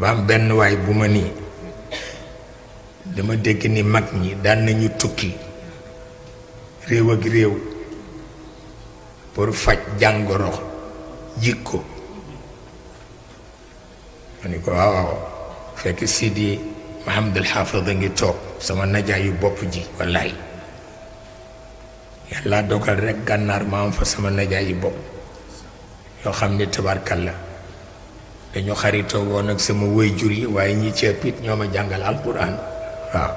waam benn waay bu ma nii dama dégg ni mag ñi daan nañu tukki réew ak réew pour faj jàngoro jikko ma ni ko waaw waaw fekk Sidi Mahamadul Xaafid a ngi toog sama najaayu bopp ji wallaay yàlla dogal rekk gànnaar ma am fa sama najaayu bopp yoo xam ne tabarkal la dañu xaritoo woon ak sama wëy jur yi waaye ñi ci ëpp it ñoo ma jàngal alquran waaw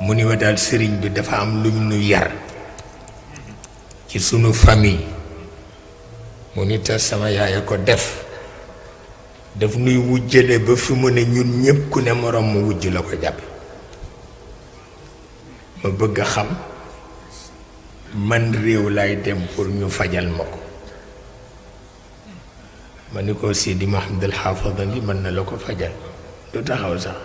mu ni ma daal sëriñ bi dafa am lu ñu yar ci sunu famille mu ni te sama yaay ko def daf nuy wujjale ba fi mu ne ñun ñëpp ku ne moroom mu wujj la ko jàpp ma bëgg a xam man réew laay dem pour ñu fajal ma ko ma ni ko Sidi Mahamadul Xaafada ngi mën na la ko fajal du taxaw sax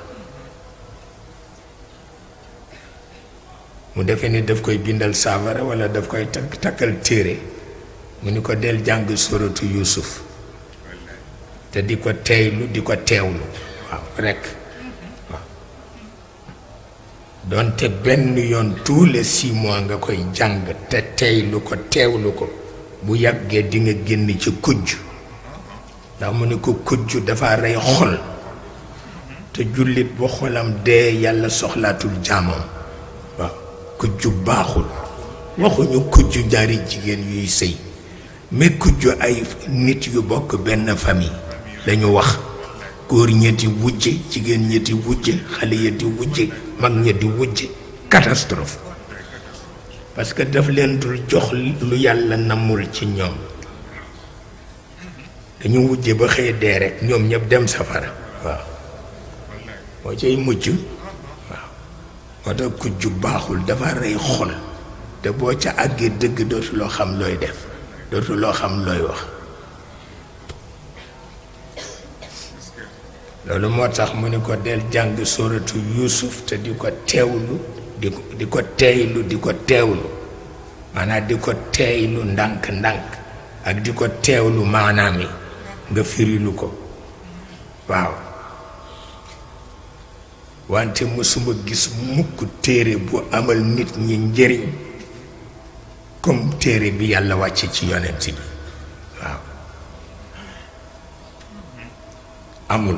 mu defee ni daf koy bindal saafara wala daf koy takk takkal téere mu ni ko del jàng suratu Yuusuf te di ko teeylu di ko teewlu waaw rekk donte benn yoon tous les six mois nga koy jàng te teylu ko teewlu ko bu yàggee di nga génn ci kujj ndax mu ne ko kujj dafa rey xol te jullit bu xolam dee yàlla soxlaatul jaamam waaw kujj baaxul waxuñu kujj ñaari jigéen yuy sëy mais kujj ay nit yu bokk benn famille lañu wax góor ñetti wujje jigéen ñetti wujje xale yetti wujje mag ñetti wujje catastrophe parce que daf leen dul jox lu yàlla namul ci ñoom dañu wujje ba xëy dee rek ñoom ñëpp dem safara waaw moo cay mucc moo tax ku ju baaxul dafa rey xol te boo ca àggee dëgg dootu loo xam looy def dootu loo xam looy wax loolu moo tax mu ni ko del jàng sóoratu yuusuf te di ko teewlu di ko di ko teeylu di ko teewlu maanaam di ko teeylu ndànk-ndànk ak di ko teewlu maanaam yi nga firilu ko waaw wante mësuma gis mukk téere bu amal nit ñi njëriñ comme téere bi yàlla wàcce ci yonent bi waaw amul